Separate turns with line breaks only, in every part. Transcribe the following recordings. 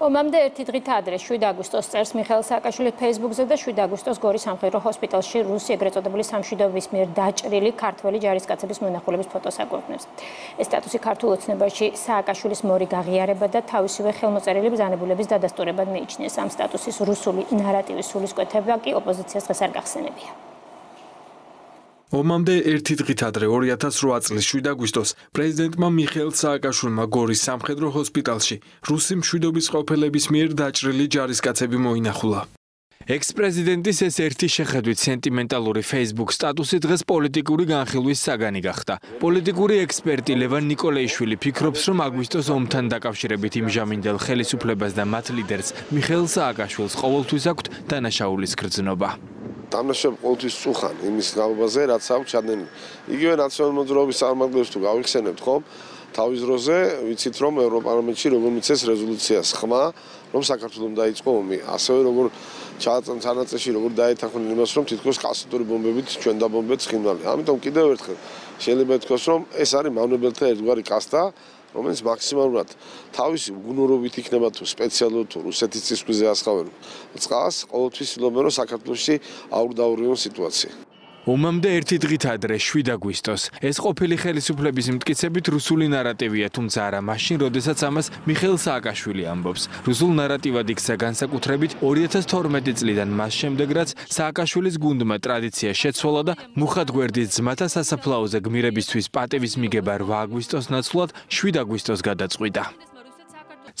ომამდე ერთი დღით ადრე 7 აგვისტოს წერს მიხეილ სააკაშვილი Facebook-ზე და 7 აგვისტოს გორის სამხედრო ჰოსპიტალში რუსი ეგრეთ წოდებული სამშვიდობების მიერ დაჭრილი ქართველი ჯარისკაცების მონახულების ფოტოს აგვეყნებს. ეს სტატუსი ქართულ ოცნებაში სააკაშვილის მორი გაღიარება და თავისივე ხელმოწერილი ბრძანებულების დადასტურებად მიიჩნიეს. ამ სტატუსის რუსული ნარატივის სულისკვეთება კი ოპოზიციას დღეს არ გახსენებია.
ომამდე ერთი დღით ადრე 2008 წლის 7 აგვისტოს პრეზიდენტმა მიხეილ სააკაშვილმა გორის სამხედრო ჰოსპიტალში რუსი მშვიდობის ყოფილების მიერ დაჭრილი ჯარისკაცები მოინახულა. ექს-პრეზიდენტის ეს ერთი შეხედვით სენტიმენტალური Facebook სტატუსი დღეს პოლიტიკური განხილვის საგანი გახდა. პოლიტიკური ექსპერტი ლევან ნიკოლეიშვილი ფიქრობს, რომ აგვისტოს ომთან დაკავშირებით იმჟამინდელ ხელისუფლებას და მათ ლიდერს მიხეილ სააკაშვილს ყოველთვის აქვთ დანაშაულის გრძნობა.
დამნაშავე ყოველთვის წუხან იმის გამობაზე რაც აქვს ჩადენილი. იგივე ნაციონალური მოძრაობის წარმომადგენლებს თუ გავიხსენებთ ხომ თავის დროზე ვიცით რომ ევროპარლამენტში როგორ მიცეს რეზოლუციას ხმა რომ საქართველოს დაიწყო ომი ასევე როგორ ჩააწან სანაცეში როგორ დაეთანხმნენ იმას რომ თითქოს კასეტური ბომბებით ჩვენ დაბომბეთ ცხინვალი. ამიტომ კიდევ ერთხელ შეიძლება ითქვას რომ ეს არის მავნებელთა ერთგვარი კასტა რომელიც მაქსიმალურად თავისი უგუნურობით იქნება თუ სპეციალურად თუ რუსეთის ცისკუზე ასხავენ წყალს ყოველთვის ილობენ რომ საქართველოსი აურდაურიონ სიტუაცია
ომამდე ერთი დღით ადრე 7 აგვისტოს ეს ყოფილი ხელისუფლების მტკიცებით რუსული ნარატივია თუმცა არა მაშინ როდესაც ამას მიხეილ სააკაშვილი ამბობს. რუსულ ნარატივად იქცა განსაკუთრებით 2012 წლიდან მას შემდეგ რაც სააკაშვილის გუნდმა ტრადიცია შეცვალა და მუხად გვერდის ძმათა სასაფლაოზე გმირებისთვის პატევის მიგება 8 აგვისტოს ნაცვლად 7 აგვისტოს გადაწყვიტა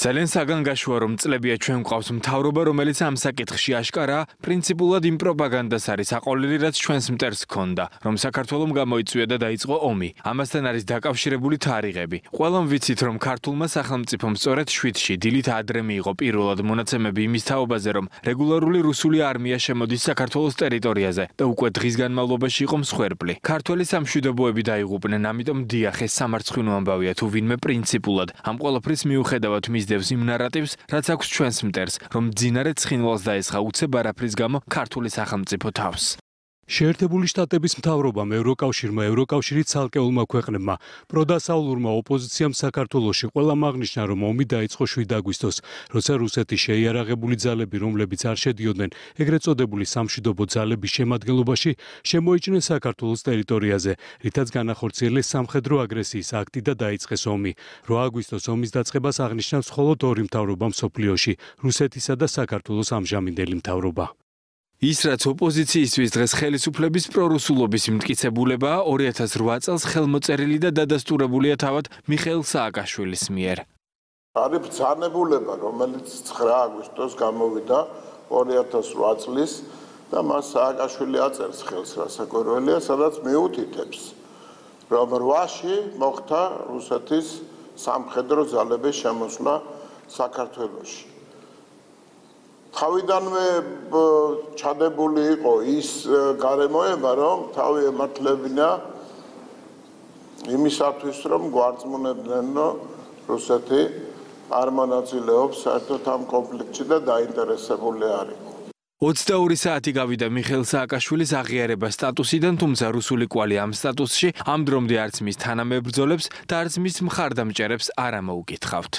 ძალიან საგანგაშოა რომ წლებია ჩვენ გვყავს მთავრობა რომელიც ამ საკითხში აშკარა პრინციპულად იმ პროპაგანდას არის აყოლილი რაც ჩვენს მტერს ჰქონდა რომ საქართველოს გამოიწვია და დაიწყო ომი. ამასთან არის დაკავშირებული თარიღები. ყველამ ვიცით რომ ქართულმა სახელმწიფომ სწორედ 7-ში დილით ადრე მიიღო პირველად მონაცემები იმის თაობაზე რომ რეგულარული რუსული არმია შემოდის საქართველოს ტერიტორიაზე და უკვე დღის განმავლობაში იყო მსხვერპლი. ქართველი სამშვიდობოები დაიღუპნენ ამიტომ დიახ ეს სამარცხინო ამბავია თუ ვინმე პრინციპულად ამ ყოლაფრის მიუხედავად მის მისდევს იმ ნარატივს, რაც აქვს ჩვენს მტერს, რომ ძინარე ცხინვალს დაესხა უცებ არაფრის გამო ქართული სახელმწიფო თავს.
შეერთებული შტატების მთავრობამ ევროკავშირმა ევროკავშირის ცალკეულმა ქვეყნებმა პროდასავლურმა ოპოზიციამ საქართველოში ყველამ აღნიშნა რომ ომი დაიწყო 7 აგვისტოს. როცა რუსეთის შეიარაღებული ძალები რომლებიც არ შედიოდნენ ეგრეთ წოდებული სამშვიდობო ძალების შემადგენლობაში შემოიჭნენ საქართველოს ტერიტორიაზე. რითაც განახორციელეს სამხედრო აგრესიის აქტი და დაიწყეს ომი. 8 აგვისტოს ომის დაწყებას აღნიშნავს მხოლოდ ორი მთავრობა მსოფლიოში რუსეთისა და საქართველოს ამჟამინდელი მთავრობა
ის რაც ოპოზიციისთვის დღეს ხელისუფლების პრორუსულობის მტკიცებულებაა 2008 წელს ხელმოწერილი და დადასტურებულია თავად მიხეილ სააკაშვილის მიერ.
არის ბრძანებულება, რომელიც 9 აგვისტოს გამოვიდა 2008 წლის და მას სააკაშვილი აწერს ხელს რასაკვირველია, სადაც მიუთითებს, რომ 8-ში მოხდა რუსეთის სამხედრო ძალების შემოსვლა საქართველოში. თავიდანვე ჩადებული იყო ის გარემოება, რომ თავი ემართლებინა იმისათვის, რომ გვარწმუნებდნენ, რომ რუსეთი არ მონაწილეობს საერთოდ ამ კონფლიქტში და დაინტერესებული არის.
22 საათი გავიდა მიხელ სააკაშვილის აღიარება სტატუსიდან, თუმცა რუსული კვალი ამ სტატუსში ამ დრომდე არც მის თანამებრძოლებს და არც მის მხარდამჭერებს არ ამოუკითხავთ.